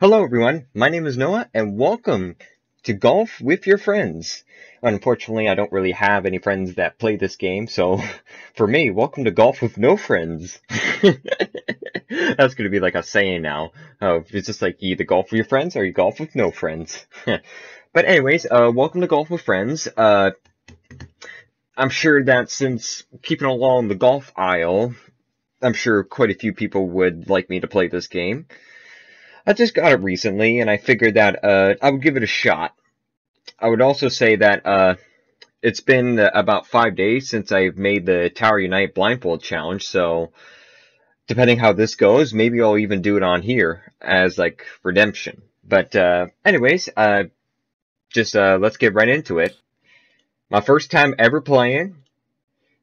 Hello everyone, my name is Noah and welcome to Golf with Your Friends. Unfortunately, I don't really have any friends that play this game, so for me, welcome to Golf with No Friends. That's gonna be like a saying now. Oh, it's just like either golf with your friends or you golf with no friends. but anyways, uh, welcome to Golf with Friends. Uh, I'm sure that since keeping along the golf aisle, I'm sure quite a few people would like me to play this game. I just got it recently, and I figured that uh, I would give it a shot. I would also say that uh, it's been about five days since I've made the Tower Unite Blindfold Challenge, so depending how this goes, maybe I'll even do it on here as like redemption. But uh, anyways, uh, just uh, let's get right into it. My first time ever playing,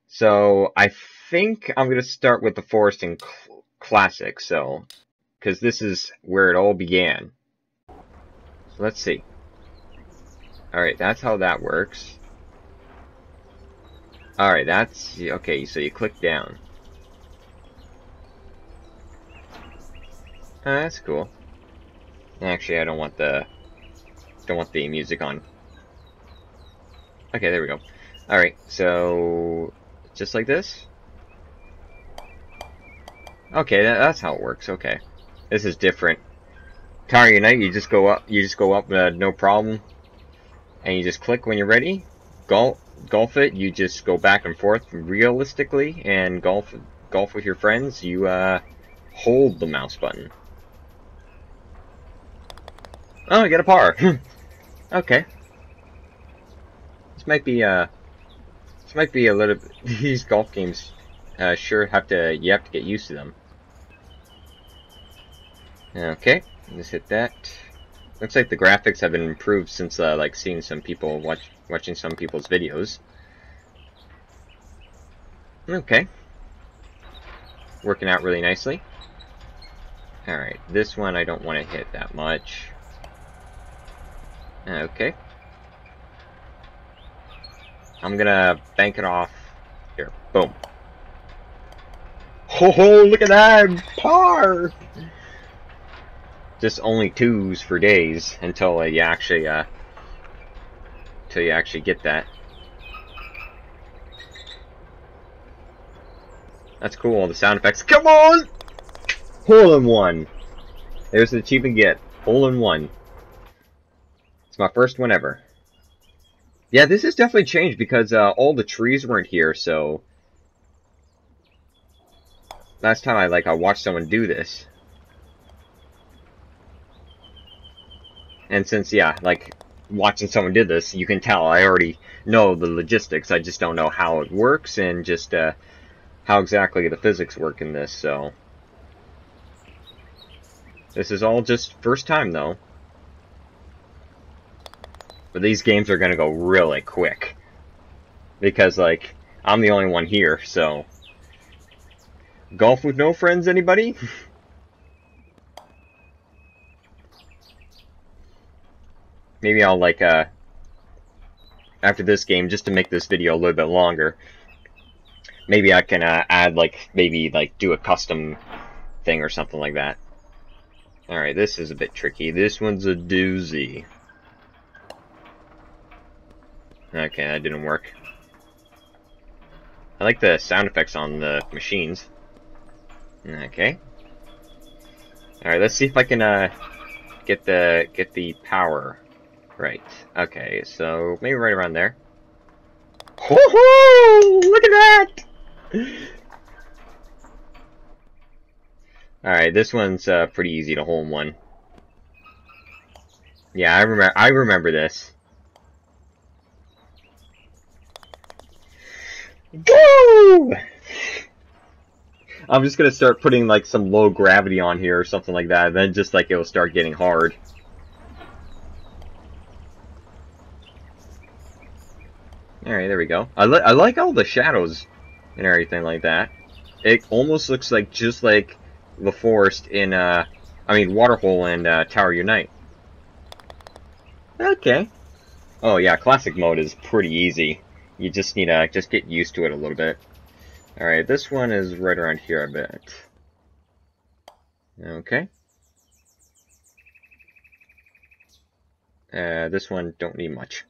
so I think I'm gonna start with the Forest and Cl Classic. So because this is where it all began. So let's see. Alright, that's how that works. Alright, that's... Okay, so you click down. Oh, that's cool. Actually, I don't want the... Don't want the music on. Okay, there we go. Alright, so... Just like this? Okay, that, that's how it works, okay. This is different. Tower Unite, you just go up, you just go up, uh, no problem. And you just click when you're ready. Golf, golf it, you just go back and forth realistically, and golf, golf with your friends, you, uh, hold the mouse button. Oh, I got a par. okay. This might be, uh, this might be a little, these golf games, uh, sure have to, you have to get used to them. Okay, just hit that. Looks like the graphics have been improved since uh, like seeing some people watch watching some people's videos. Okay, working out really nicely. All right, this one I don't want to hit that much. Okay, I'm gonna bank it off here. Boom. Oh, look at that par! Just only twos for days until uh, you actually uh, until you actually get that. That's cool. The sound effects. Come on! Hole in one. There's the achievement get. Hole in one. It's my first one ever. Yeah, this has definitely changed because uh, all the trees weren't here, so last time I like I watched someone do this. And since, yeah, like, watching someone did this, you can tell I already know the logistics. I just don't know how it works and just uh, how exactly the physics work in this, so... This is all just first time, though. But these games are going to go really quick. Because, like, I'm the only one here, so... Golf with no friends, anybody? maybe I'll like uh after this game just to make this video a little bit longer maybe I can uh, add like maybe like do a custom thing or something like that. Alright this is a bit tricky. This one's a doozy. Okay that didn't work. I like the sound effects on the machines. Okay. Alright let's see if I can uh get the get the power Right. Okay, so maybe right around there. Woohoo! Look at that! Alright, this one's uh, pretty easy to hold one. Yeah, I remember I remember this. Go! I'm just gonna start putting like some low gravity on here or something like that, and then just like it'll start getting hard. Alright, there we go. I, li I like all the shadows and everything like that. It almost looks like just like the forest in, uh, I mean, Waterhole and uh, Tower Unite. Okay. Oh yeah, classic mode is pretty easy. You just need to just get used to it a little bit. Alright, this one is right around here, I bet. Okay. Uh, this one don't need much.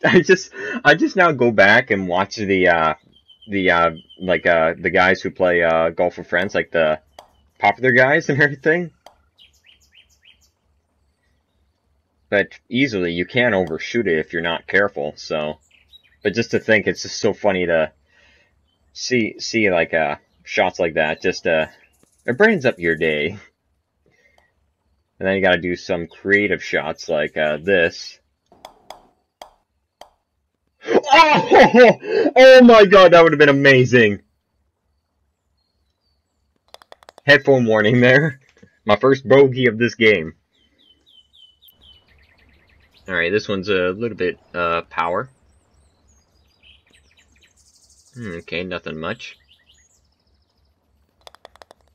I just I just now go back and watch the uh, the uh, like uh, the guys who play uh, golf with friends, like the popular guys and everything. But easily you can overshoot it if you're not careful. So, but just to think, it's just so funny to see see like uh shots like that. Just uh, it brightens up your day. And then you got to do some creative shots like uh, this. Oh, oh my god, that would have been amazing. Headphone warning there. My first bogey of this game. Alright, this one's a little bit uh, power. Hmm, okay, nothing much.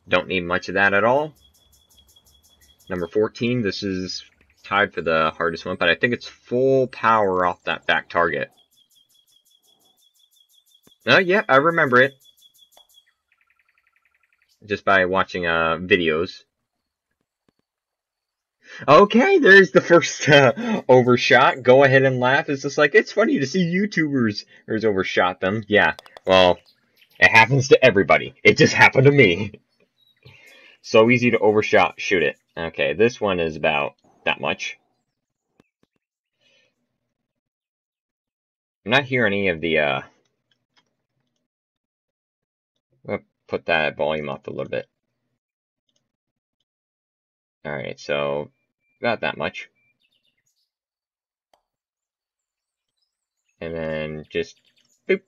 Don't need much of that at all. Number 14, this is tied for the hardest one, but I think it's full power off that back target. Oh, yeah, I remember it. Just by watching uh, videos. Okay, there's the first uh, overshot. Go ahead and laugh. It's just like, it's funny to see YouTubers who's overshot them. Yeah, well, it happens to everybody. It just happened to me. So easy to overshot shoot it. Okay, this one is about that much. I'm not hearing any of the, uh, I'll put that volume up a little bit. Alright, so about that much. And then just boop.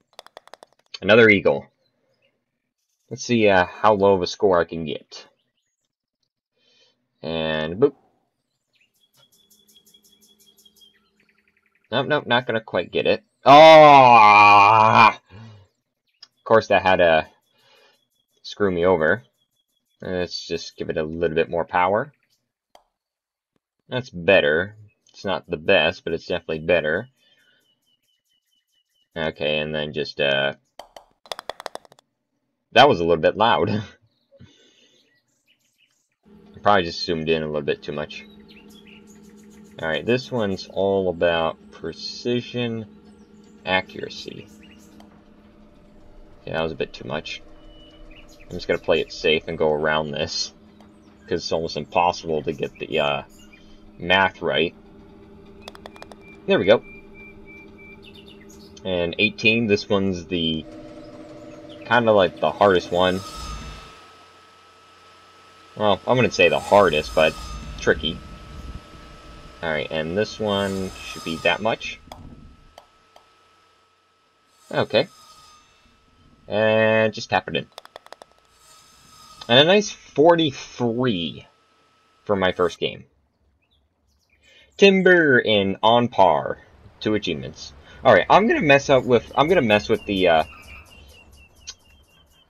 Another eagle. Let's see uh, how low of a score I can get. And boop. Nope, nope, not gonna quite get it. Oh! Of course, that had to screw me over. Let's just give it a little bit more power. That's better. It's not the best, but it's definitely better. Okay, and then just, uh... That was a little bit loud. Probably just zoomed in a little bit too much. Alright, this one's all about precision, accuracy. Yeah, that was a bit too much. I'm just gonna play it safe and go around this. Because it's almost impossible to get the, uh, math right. There we go. And 18, this one's the kind of like the hardest one. Well, I wouldn't say the hardest, but tricky. Alright, and this one should be that much. Okay. And just tap it in. And a nice 43 for my first game. Timber and on par. Two achievements. Alright, I'm gonna mess up with I'm gonna mess with the uh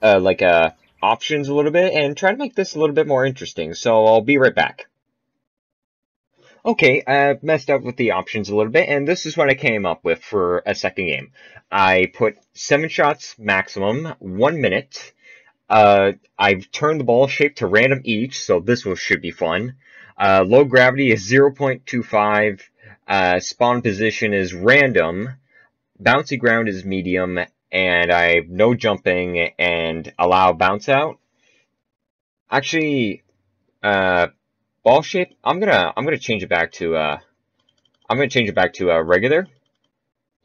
uh like uh options a little bit and try to make this a little bit more interesting, so I'll be right back. Okay, I've messed up with the options a little bit, and this is what I came up with for a second game. I put seven shots maximum, one minute. Uh, I've turned the ball shape to random each, so this one should be fun. Uh, low gravity is 0.25. Uh, spawn position is random. Bouncy ground is medium. And I no jumping and allow bounce out. Actually, uh, ball shape, I'm gonna, I'm gonna change it back to, uh, I'm gonna change it back to, uh, regular.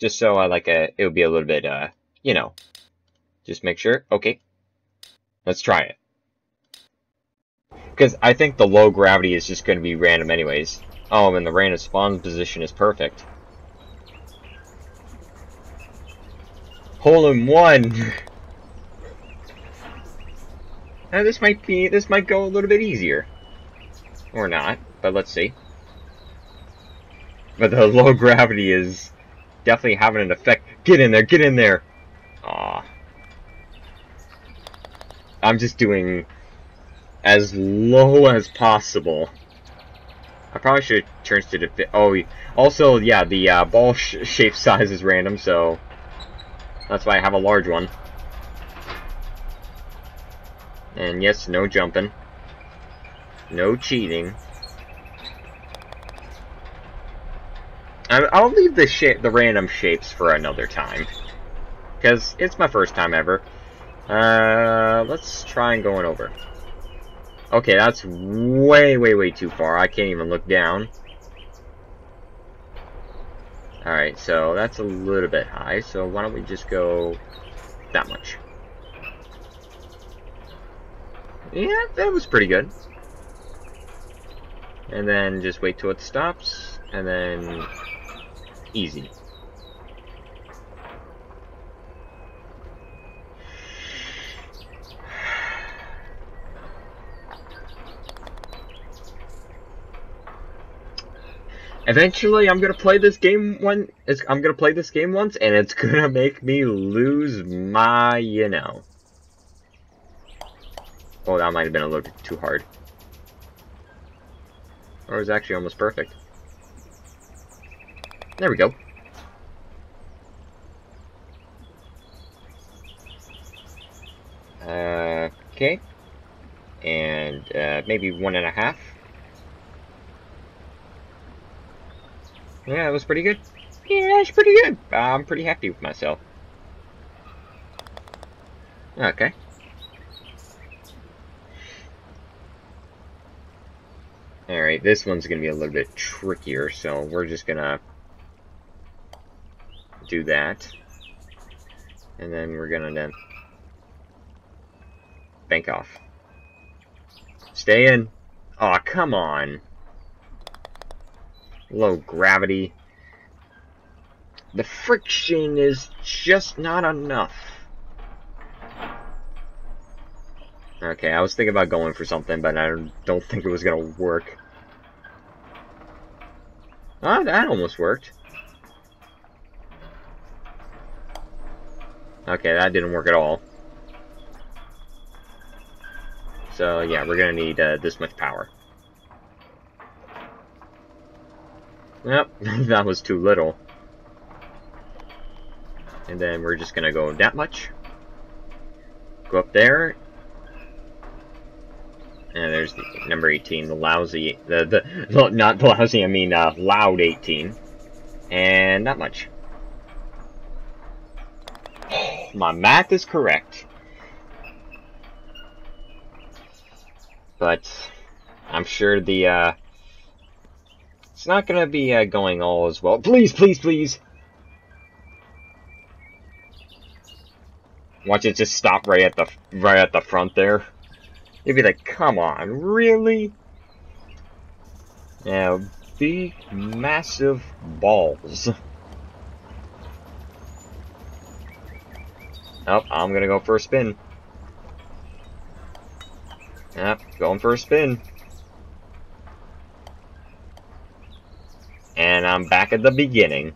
Just so I like a, it would be a little bit, uh, you know, just make sure. Okay. Let's try it. Because I think the low gravity is just going to be random anyways. Oh, and the random spawn position is perfect. Hole in one! now this might be, this might go a little bit easier. Or not, but let's see. But the low gravity is definitely having an effect. Get in there, get in there! I'm just doing as low as possible. I probably should change to the oh also yeah the uh, ball sh shape size is random so that's why I have a large one. And yes, no jumping. No cheating. I'll leave the shape, the random shapes for another time. Because it's my first time ever. Uh, let's try and going over. Okay, that's way, way, way too far. I can't even look down. Alright, so that's a little bit high, so why don't we just go that much. Yeah, that was pretty good. And then just wait till it stops, and then easy. Eventually, I'm gonna play this game one. I'm gonna play this game once, and it's gonna make me lose my, you know. Oh, that might have been a little bit too hard. Or it was actually almost perfect. There we go. Uh, okay. And uh, maybe one and a half. Yeah, it was pretty good. Yeah, it's pretty good. I'm pretty happy with myself. Okay. Alright, this one's going to be a little bit trickier, so we're just going to do that. And then we're going to then bank off. Stay in. Aw, oh, come on low gravity. The friction is just not enough. Okay, I was thinking about going for something, but I don't think it was going to work. Ah, that almost worked. Okay, that didn't work at all. So, yeah, we're going to need uh, this much power. Yep, that was too little. And then we're just gonna go that much. Go up there. And there's the number 18, the lousy, the, the, not lousy, I mean, uh, loud 18. And not much. My math is correct. But, I'm sure the, uh, it's not going to be uh, going all as well. Please, please, please! Watch it just stop right at the right at the front there. You'd be like, come on, really? Now, big, massive balls. Oh, I'm gonna go for a spin. Yep, going for a spin. And I'm back at the beginning.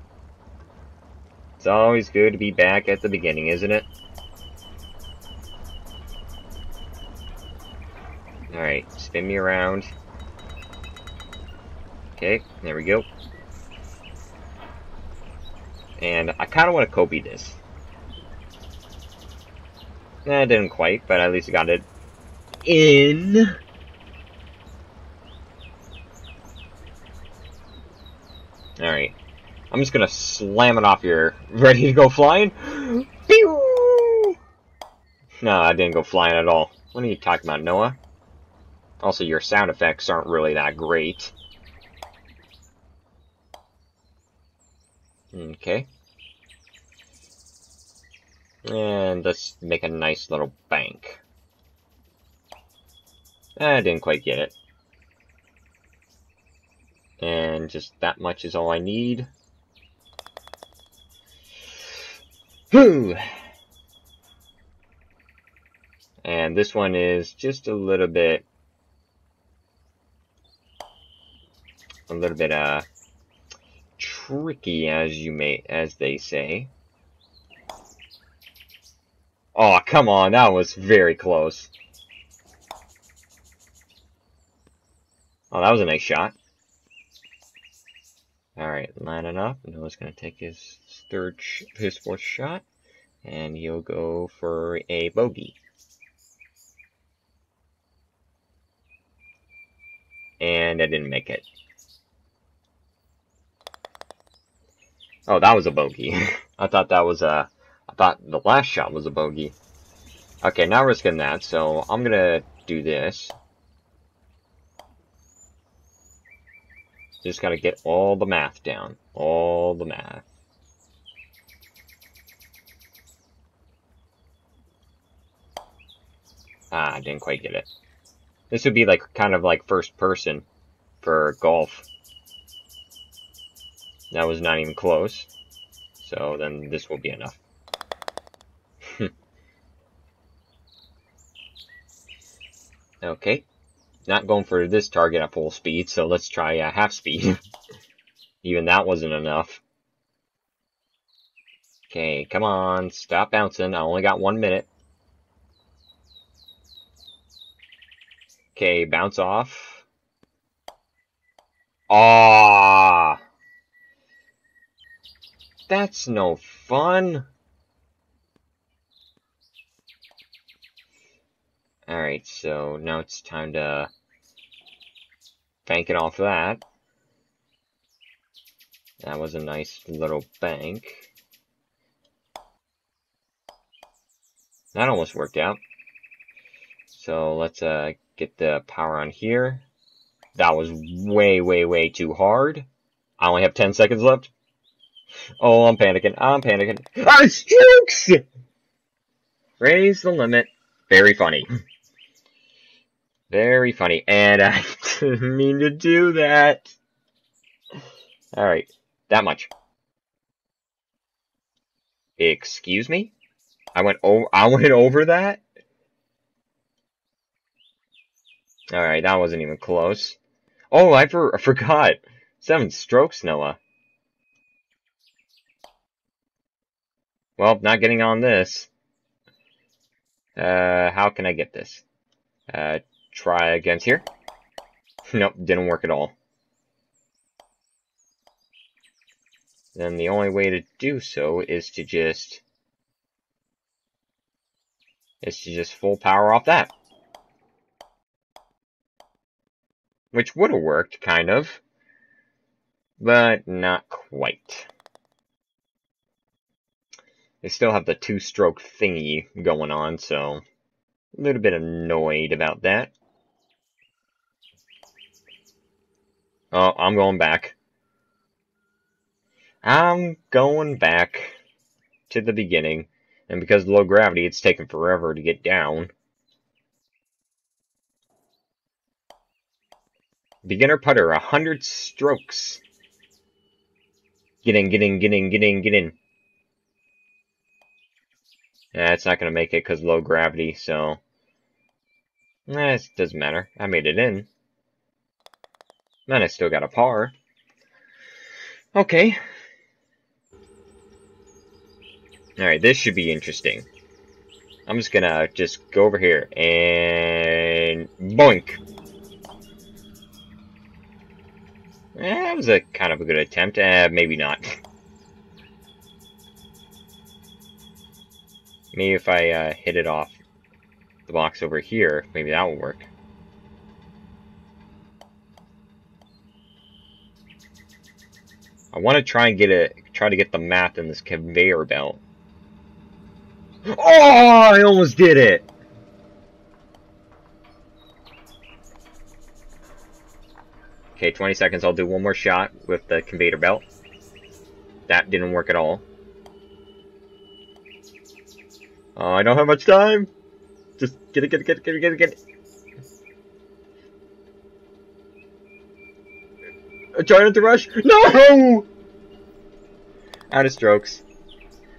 It's always good to be back at the beginning, isn't it? Alright, spin me around. Okay, there we go. And I kind of want to copy this. Nah, didn't quite, but at least I got it in. Alright. I'm just gonna slam it off here. Ready to go flying? Pew! No, I didn't go flying at all. What are you talking about, Noah? Also, your sound effects aren't really that great. Okay. And let's make a nice little bank. I didn't quite get it. And just that much is all I need. Whew! And this one is just a little bit, a little bit, uh, tricky as you may, as they say. Oh, come on, that was very close. Oh, that was a nice shot. Alright, lining up. Noah's going to take his third, his fourth shot, and he'll go for a bogey. And I didn't make it. Oh, that was a bogey. I thought that was a... I thought the last shot was a bogey. Okay, now we're risking that, so I'm gonna do this. Just gotta get all the math down. All the math. Ah, I didn't quite get it. This would be like kind of like first person for golf. That was not even close. So then this will be enough. okay. Not going for this target at full speed, so let's try uh, half speed. even that wasn't enough. Okay, come on, stop bouncing. I only got one minute. Okay, bounce off. Ah, That's no fun. Alright, so now it's time to bank it off that. That was a nice little bank. That almost worked out. So let's uh, get the power on here. That was way, way, way too hard. I only have 10 seconds left. Oh, I'm panicking. I'm panicking. Ah, strokes! Raise the limit. Very funny. Very funny. And I didn't mean to do that. Alright. That much. Excuse me? I went over I went over that? Alright, that wasn't even close. Oh, I, for I forgot. Seven strokes, Noah. Well, not getting on this. Uh, how can I get this? Uh, try against here. Nope, didn't work at all. Then the only way to do so is to just... is to just full power off that. Which would have worked, kind of. But not quite. They still have the two-stroke thingy going on, so... A little bit annoyed about that. Oh, I'm going back. I'm going back to the beginning. And because of low gravity, it's taken forever to get down. Beginner putter, a hundred strokes. Get in, get in, get in, get in, get in. Yeah, it's not going to make it because low gravity, so... Eh, it doesn't matter. I made it in. Then I still got a par. Okay. Alright, this should be interesting. I'm just gonna just go over here and boink. Eh, that was a kind of a good attempt. Eh, maybe not. maybe if I uh, hit it off the box over here, maybe that will work. I want to try and get it, try to get the math in this conveyor belt. Oh, I almost did it! Okay, 20 seconds. I'll do one more shot with the conveyor belt. That didn't work at all. Oh, I don't have much time. Just get it, get it, get it, get it, get it, get it. Trying to rush. No! Out of strokes.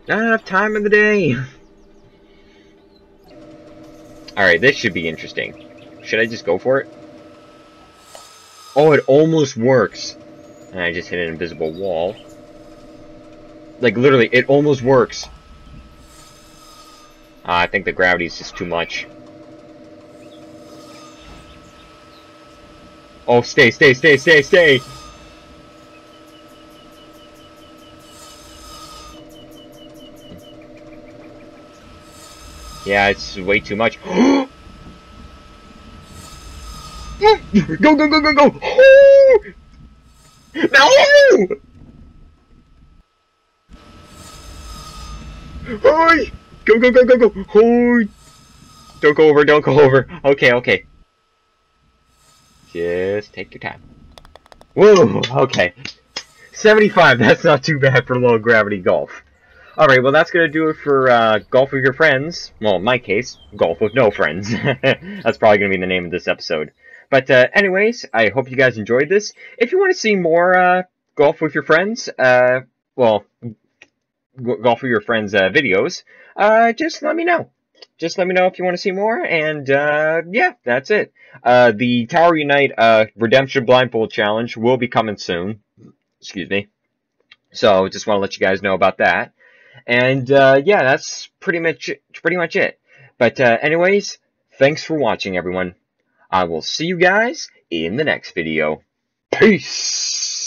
Not enough time in the day. Alright, this should be interesting. Should I just go for it? Oh, it almost works. And I just hit an invisible wall. Like, literally, it almost works. Uh, I think the gravity is just too much. Oh, stay, stay, stay, stay, stay! Yeah, it's way too much. Go, go, go, go, go! No! Hoi! Go, go, go, go, go! Hoi! Don't go over, don't go over. Okay, okay. Just take your time. Whoa, okay. 75, that's not too bad for low gravity golf. Alright, well that's gonna do it for uh, Golf with Your Friends. Well, in my case, Golf with No Friends. that's probably gonna be the name of this episode. But uh, anyways, I hope you guys enjoyed this. If you want to see more uh, Golf with Your Friends, uh, well, Golf with Your Friends uh, videos, uh, just let me know. Just let me know if you want to see more, and uh, yeah, that's it. the Tower Unite Redemption Blindfold Challenge will be coming soon. Excuse me. So, just want to let you guys know about that. And uh, yeah, that's pretty much pretty much it. But uh, anyways, thanks for watching, everyone. I will see you guys in the next video. Peace!